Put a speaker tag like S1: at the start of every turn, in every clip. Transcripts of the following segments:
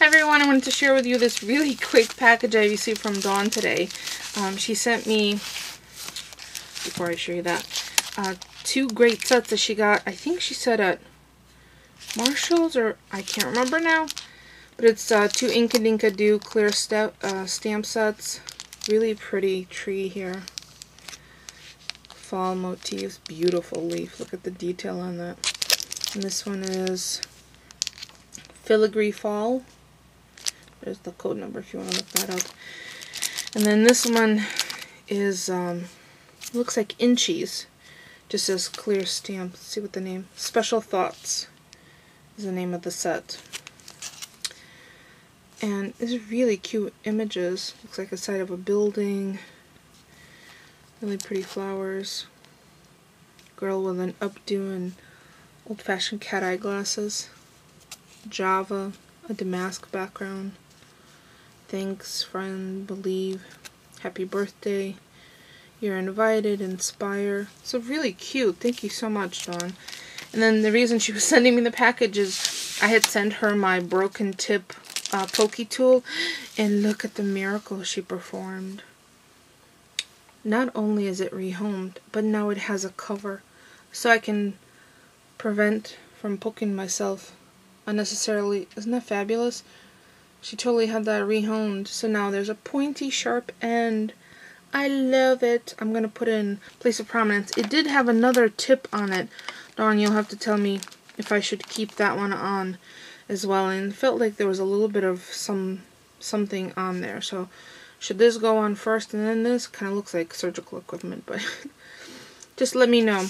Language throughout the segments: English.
S1: Hi everyone, I wanted to share with you this really quick package I received from Dawn today. Um, she sent me, before I show you that, uh, two great sets that she got, I think she said at Marshall's, or I can't remember now. But it's uh, two Inkadinkado clear step, uh, stamp sets. Really pretty tree here. Fall motifs, beautiful leaf. Look at the detail on that. And this one is Filigree Fall. There's the code number if you want to look that up. And then this one is, um, looks like Inchies. Just says clear stamp. Let's see what the name. Special Thoughts is the name of the set. And these really cute images. Looks like a side of a building. Really pretty flowers. Girl with an updo and old-fashioned cat eye glasses. Java, a damask background. Thanks, friend, believe. Happy birthday. You're invited, inspire. So really cute. Thank you so much, Dawn. And then the reason she was sending me the package is I had sent her my broken tip uh, Pokey tool. And look at the miracle she performed. Not only is it rehomed, but now it has a cover. So I can prevent from poking myself unnecessarily. Isn't that fabulous? She totally had that rehomed. So now there's a pointy, sharp end. I love it. I'm going to put in place of prominence. It did have another tip on it. Dawn, you'll have to tell me if I should keep that one on as well. And it felt like there was a little bit of some something on there. So should this go on first and then this? Kind of looks like surgical equipment, but just let me know.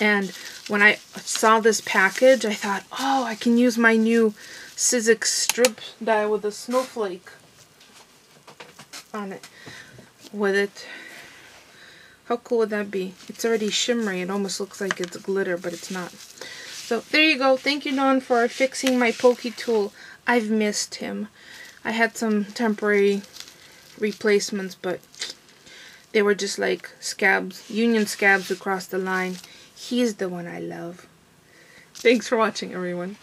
S1: And when I saw this package, I thought, oh, I can use my new Sizzix strip die with a snowflake on it. With it. How cool would that be? It's already shimmery. It almost looks like it's glitter, but it's not. So there you go. Thank you, Dawn, for fixing my pokey tool. I've missed him. I had some temporary replacements, but they were just like scabs, union scabs across the line. He's the one I love. Thanks for watching, everyone.